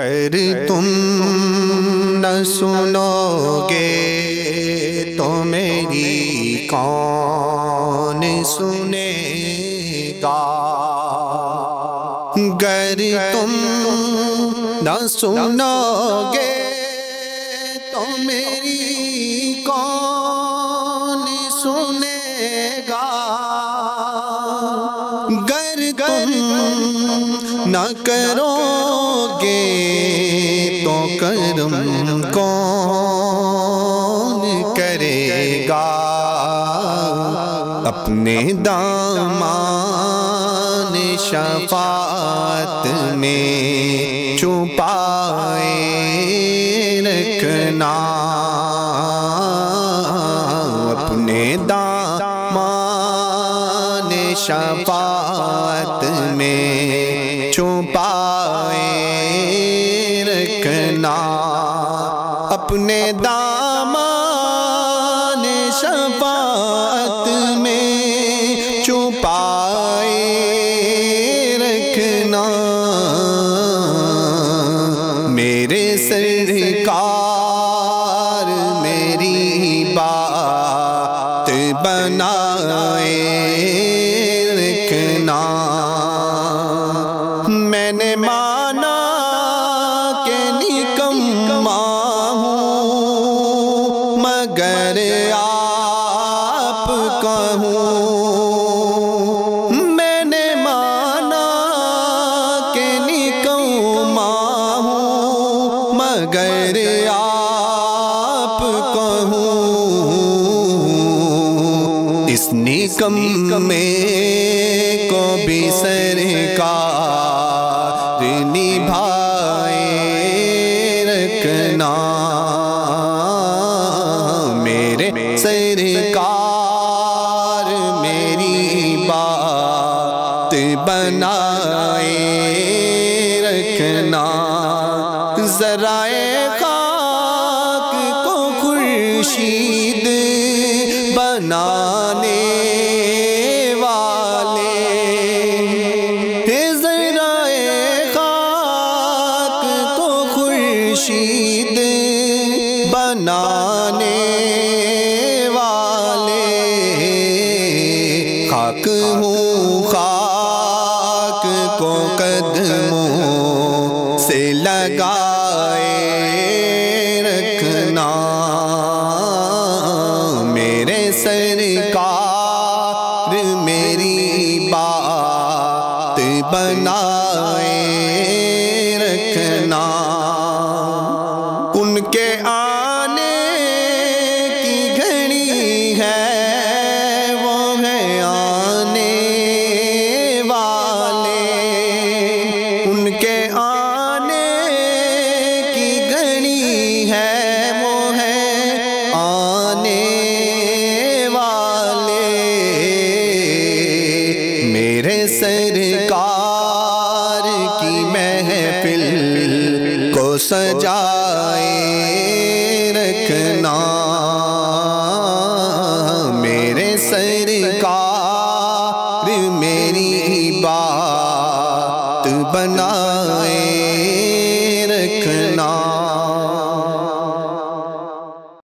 कर तुम न सुनोगे तो मेरी कौन सुनेगा? गर तुम न सुनोगे तो मेरी कौन न करोगे तो करम कौन करेगा? अपने दामान शफात में छुपाए रखना। अपने दामान शफात में दामान शफात में छुपाए रखना। मेरे सरकार मेरी बात बनाए रखना। मगर आप कहूँ, इस निकम में को भी सरकार निभाए रखना। मेरे सरकार मेरी बात बनाए। जराए खाक को खुर्शीद बनाने वाले। जराए खाक को खुर्शीद बनाने वाले। खाक हूँ से लगाए रखना। मेरे सरकार महफिल को सजाए रखना मेरे सरकार मेरी बात बनाए।